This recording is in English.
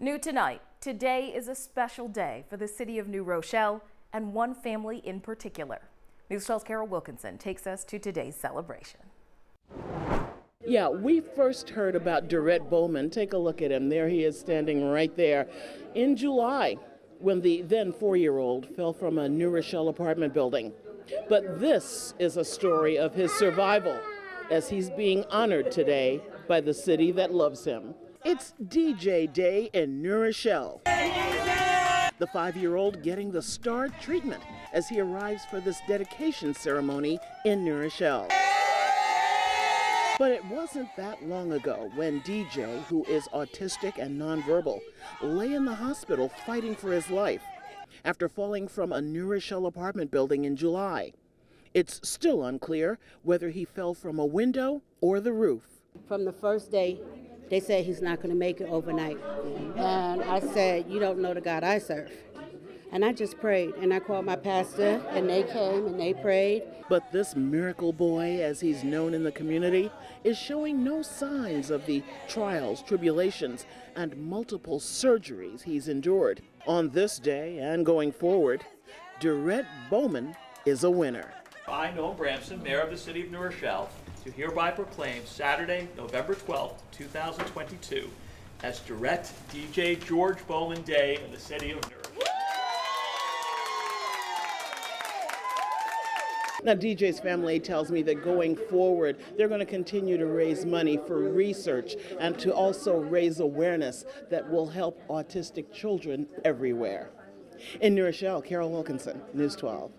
New tonight, today is a special day for the city of New Rochelle and one family in particular. News 12's Carol Wilkinson takes us to today's celebration. Yeah, we first heard about Durrett Bowman. Take a look at him. There he is standing right there. In July, when the then four year old fell from a New Rochelle apartment building. But this is a story of his survival as he's being honored today by the city that loves him. It's DJ Day in New. The five year old getting the star treatment as he arrives for this dedication ceremony in New. But it wasn't that long ago when DJ, who is autistic and nonverbal, lay in the hospital fighting for his life after falling from a New apartment building in July. It's still unclear whether he fell from a window or the roof. From the first day, they said he's not going to make it overnight. And I said, You don't know the God I serve. And I just prayed. And I called my pastor, and they came and they prayed. But this miracle boy, as he's known in the community, is showing no signs of the trials, tribulations, and multiple surgeries he's endured. On this day and going forward, Durrett Bowman is a winner. I, Noam Bramson, Mayor of the City of New Rochelle, do hereby proclaim Saturday, November 12th, 2022, as Durrett DJ George Bowman Day in the City of New Rochelle. Now, DJ's family tells me that going forward, they're going to continue to raise money for research and to also raise awareness that will help autistic children everywhere. In New Rochelle, Carol Wilkinson, News 12.